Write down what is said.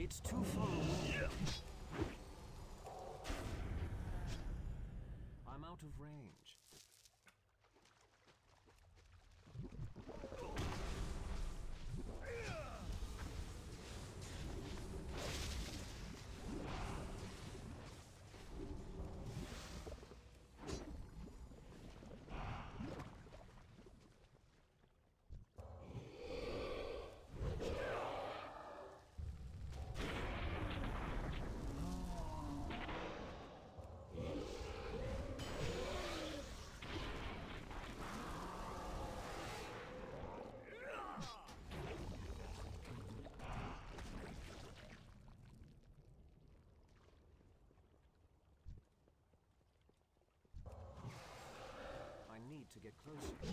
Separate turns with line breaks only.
It's too far away. I'm out of range. To get closer.